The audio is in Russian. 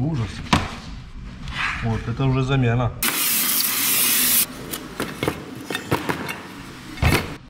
Ужас. Вот, это уже замена.